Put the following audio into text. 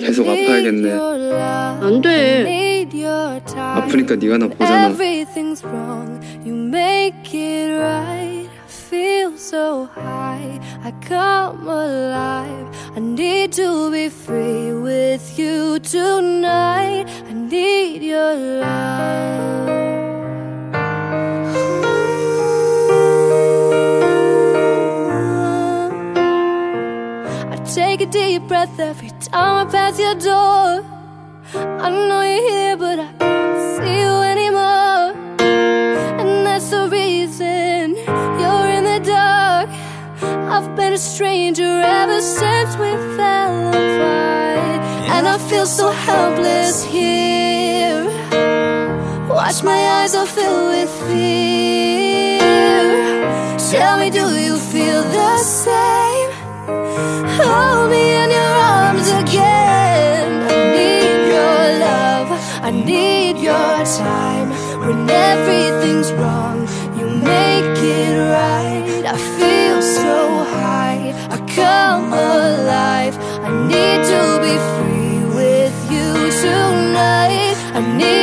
계속 아파야겠네. 안 돼. 아프니까 네가 나 보잖아. Everything's wrong. You make it right. I feel so high. I come alive. I need to be free with you tonight. I need your love. Take a deep breath every time I pass your door. I know you're here, but I can't see you anymore. And that's the reason you're in the dark. I've been a stranger ever since we fell apart. And I feel so helpless here. Watch my eyes are filled with fear. Tell me, do you feel the same? I need